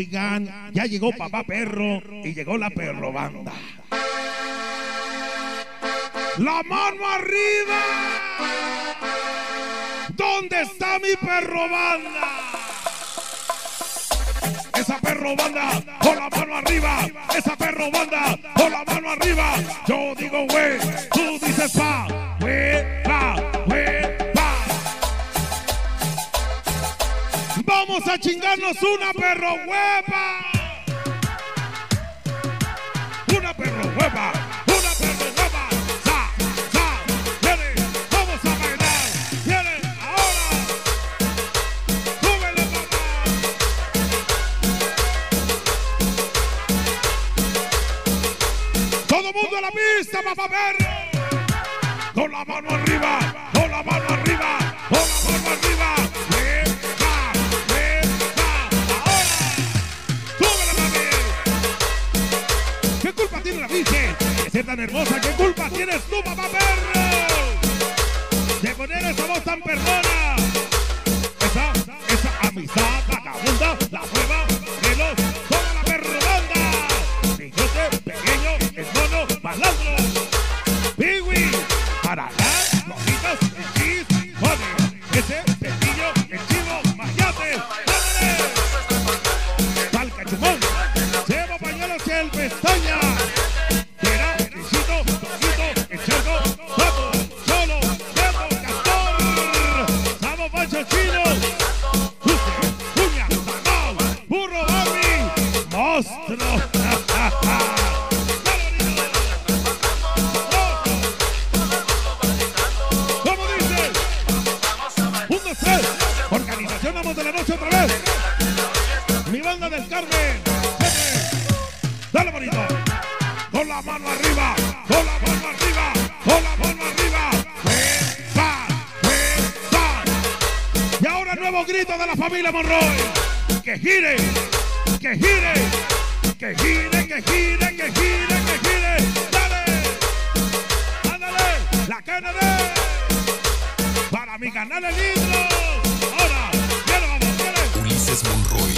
Oigan, ya llegó papá perro y llegó la perro banda. La mano arriba. ¿Dónde está mi perro banda? Esa perro banda, con la mano arriba. Esa perro banda, con la mano arriba. Yo digo, güey, tú dices pa, güey, a chingarnos una perro huepa. Una perro huepa. Una perro huepa. Sa, sa, viene. Vamos a bailar. Viene ahora. Súbele, mamá. Todo mundo a la pista, papá perro. Con la mano arriba, con la mano arriba, con la mano arriba. Tan hermosa? ¿Qué culpa tienes tú, papá perro? De poner esa voz tan perrona. Esa, esa amistad vagabunda, la prueba de los toda la perro banda. Bigote pequeño, el mono, malandro. Piwi, para De la Noche otra vez. Mi banda del Carmen. Dale bonito. Con la mano arriba. Con la mano arriba. Con la mano arriba. Y ahora el nuevo grito de la familia Monroy. Que gire. Que gire. Que gire, que gire, que gire, que gire. Dale. Ándale. La Kennedy para mi canal de libros. Ulises Monroy.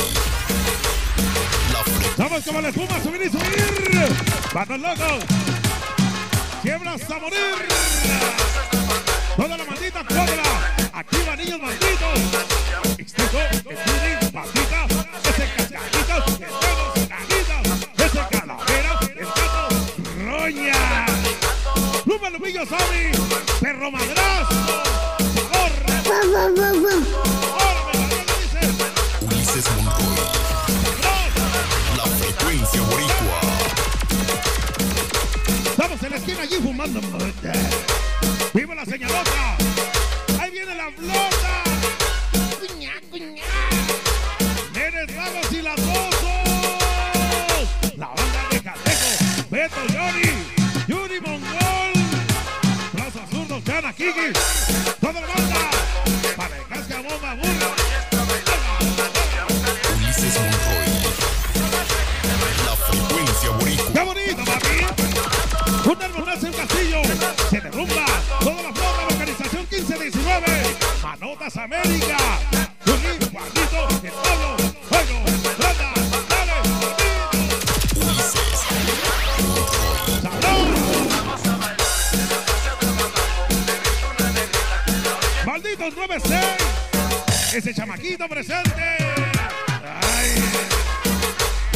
La. Vamos como la espuma, subir y subir. Patos locos. Quiebras a morir. Toda la maldita cuadra. Activa niños malditos. Extenso, estudi, patita. Ese cascajitas, dedos, cajitas. Ese calavera, el gato, roña. Luma Lupillo Sami. Perro madrazo. Sabor. Ulises Monroy. La frecuencia boricua. Estamos en la esquina allí fumando. ¡Viva la señalota! ¡Ahí viene la flota! ¡Cuñá, cuñá! ¡Nenes vagos y latosos! La banda de Cateco, Beto Yori, Yuri Mongol, Plaza Zurdo, Chana Kiki, banda, Un árbol nace en castillo, se derrumba toda la flota, organización 1519, Manotas América, Juli, Juanito, el Juego, Randa, dale. ¡Salón! ¡Malditos 96! ¡Ese chamaquito presente! ¡Ay!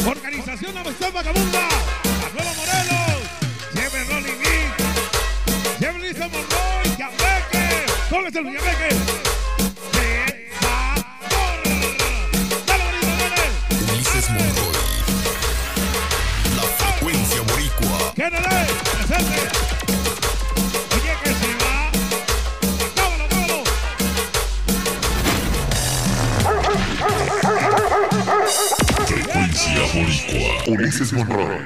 Organización Amistad Vagabunda, Yameque, ¿dónde está el Yameque? ¡De sabor! ¡Dale, bonito, dale! Ulises Monroy. La frecuencia boricua. ¡Kennedy, presente! Oye, que se va. ¡Acábalo, acábalo! Frecuencia boricua. Ulises Monroy.